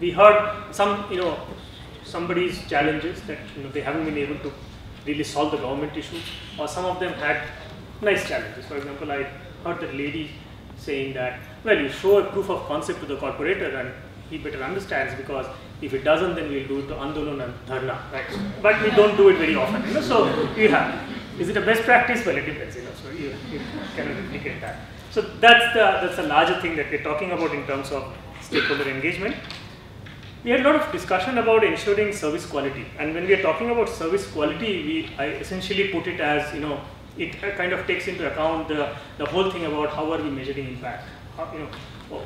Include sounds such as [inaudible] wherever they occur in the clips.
we heard some, you know, somebody's challenges that you know they haven't been able to really solve the government issue, or some of them had nice challenges. For example, I heard that lady saying that, well, you show a proof of concept to the corporator and he better understands because if it doesn't, then we'll do it to Andolon and Dharna, right? But we don't do it very often, you know, so you have. Is it a best practice? Well, it depends, you know, so you, you cannot replicate that. So that's the, that's a larger thing that we're talking about in terms of stakeholder engagement. We had a lot of discussion about ensuring service quality. And when we are talking about service quality, we I essentially put it as, you know, it kind of takes into account the, the whole thing about how are we measuring impact. How, you know,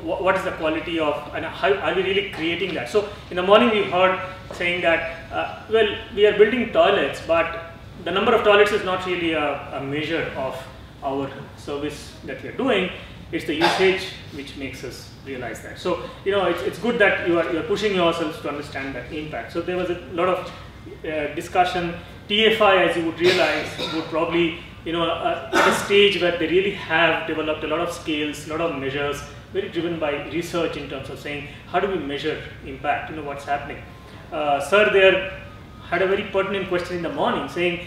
what, what is the quality of, and how are we really creating that? So in the morning we heard saying that, uh, well, we are building toilets, but the number of toilets is not really a, a measure of our service that we are doing. It's the usage which makes us realize that. So, you know, it's, it's good that you are, you are pushing yourselves to understand that impact. So there was a lot of uh, discussion. TFI, as you would realize, would probably, you know, uh, at a stage where they really have developed a lot of scales, a lot of measures, very driven by research in terms of saying, how do we measure impact, you know, what's happening. Uh, sir there had a very pertinent question in the morning saying,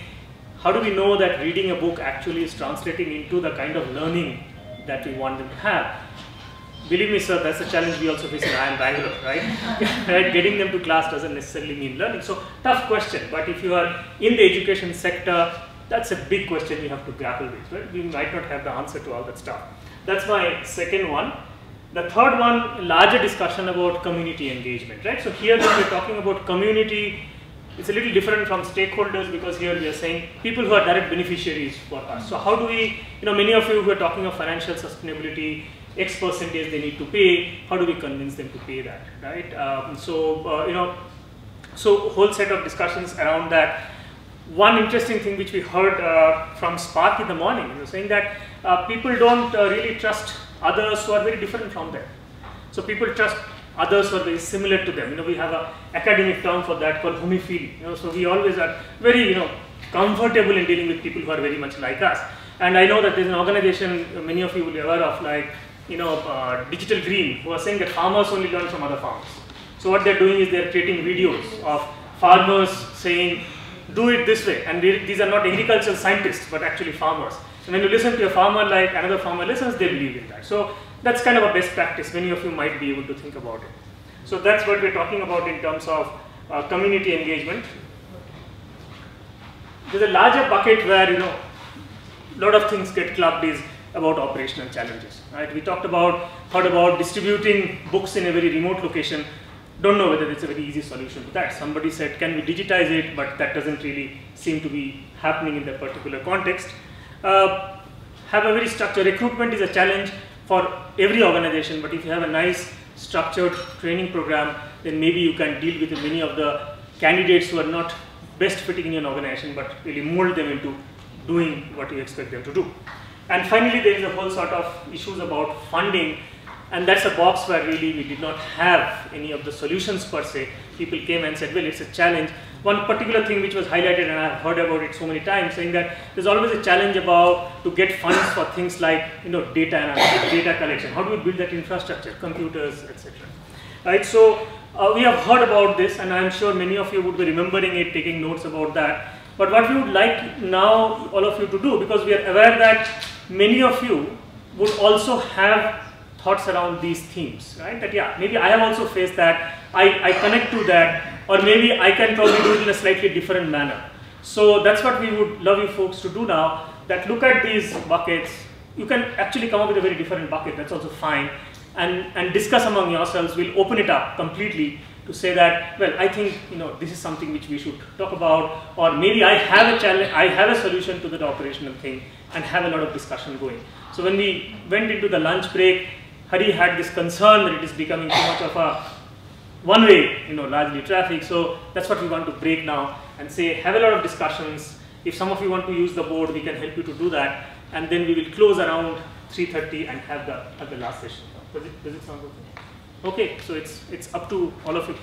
how do we know that reading a book actually is translating into the kind of learning that we want them to have? Believe me, sir, that's a challenge we also face in IIM Bangalore, right? [laughs] right? Getting them to class doesn't necessarily mean learning. So, tough question. But if you are in the education sector, that's a big question you have to grapple with, right? We might not have the answer to all that stuff. That's my second one. The third one, larger discussion about community engagement, right? So here we're talking about community, it's a little different from stakeholders because here we are saying people who are direct beneficiaries for us. So how do we, you know, many of you who are talking of financial sustainability, X percentage they need to pay, how do we convince them to pay that, right? Um, so, uh, you know, so whole set of discussions around that. One interesting thing which we heard uh, from Spark in the morning, you know, saying that uh, people don't uh, really trust others who are very different from them. So people trust others who are very similar to them. You know, we have an academic term for that called homophily. You know, so we always are very, you know, comfortable in dealing with people who are very much like us. And I know that there's an organization many of you will be aware of, like, you know, uh, Digital Green, who are saying that farmers only learn from other farmers. So what they're doing is they're creating videos of farmers saying, do it this way. And these are not agricultural scientists, but actually farmers. So when you listen to a farmer like another farmer listens, they believe in that. So that's kind of a best practice. Many of you might be able to think about it. So that's what we're talking about in terms of uh, community engagement. There's a larger bucket where, you know, a lot of things get clubbed is about operational challenges, right? We talked about, thought about distributing books in a very remote location. Don't know whether it's a very easy solution to that. Somebody said, can we digitize it? But that doesn't really seem to be happening in that particular context. Uh, have a very structured recruitment is a challenge for every organization, but if you have a nice structured training program, then maybe you can deal with many of the candidates who are not best fitting in an organization, but really mold them into doing what you expect them to do. And finally, there is a whole sort of issues about funding, and that's a box where really we did not have any of the solutions per se. People came and said, well, it's a challenge, one particular thing which was highlighted and I've heard about it so many times saying that there's always a challenge about to get funds for things like you know data analysis, data collection. How do we build that infrastructure, computers, etc. Right. So uh, we have heard about this, and I'm sure many of you would be remembering it, taking notes about that. But what we would like now all of you to do, because we are aware that many of you would also have thoughts around these themes, right? That yeah, maybe I have also faced that. I, I connect to that or maybe I can probably do it in a slightly different manner. So that's what we would love you folks to do now, that look at these buckets. You can actually come up with a very different bucket, that's also fine. And, and discuss among yourselves, we'll open it up completely to say that, well, I think, you know, this is something which we should talk about, or maybe I have a challenge, I have a solution to that operational thing, and have a lot of discussion going. So when we went into the lunch break, Hari had this concern that it is becoming too much of a one way, you know, largely traffic. So that's what we want to break now and say, have a lot of discussions. If some of you want to use the board, we can help you to do that. And then we will close around 3.30 and have the, have the last session. Does it, does it sound okay? Okay, so it's, it's up to all of you.